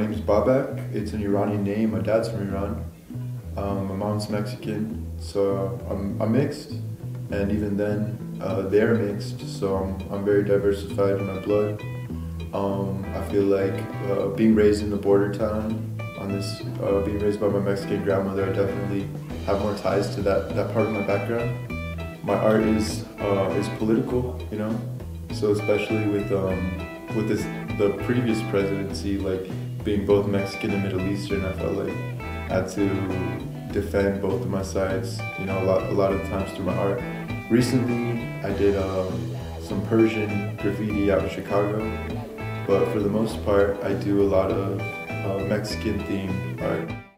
My name is Babak. It's an Iranian name. My dad's from Iran. Um, my mom's Mexican, so I'm, I'm mixed. And even then, uh, they're mixed, so I'm, I'm very diversified in my blood. Um, I feel like uh, being raised in the border town, on this, uh, being raised by my Mexican grandmother, I definitely have more ties to that, that part of my background. My art is uh, is political, you know. So especially with um, with this the previous presidency, like being both Mexican and Middle Eastern, I felt like I had to defend both of my sides, you know, a lot a lot of times through my art. Recently, I did um, some Persian graffiti out in Chicago, but for the most part, I do a lot of uh, Mexican themed art.